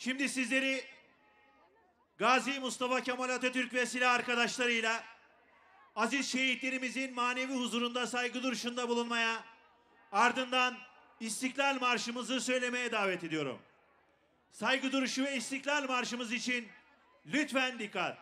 Şimdi sizleri Gazi Mustafa Kemal Atatürk ve silah arkadaşlarıyla aziz şehitlerimizin manevi huzurunda saygı duruşunda bulunmaya, ardından İstiklal Marşımızı söylemeye davet ediyorum. Saygı duruşu ve İstiklal Marşımız için lütfen dikkat.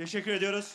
Teşekkür ediyoruz.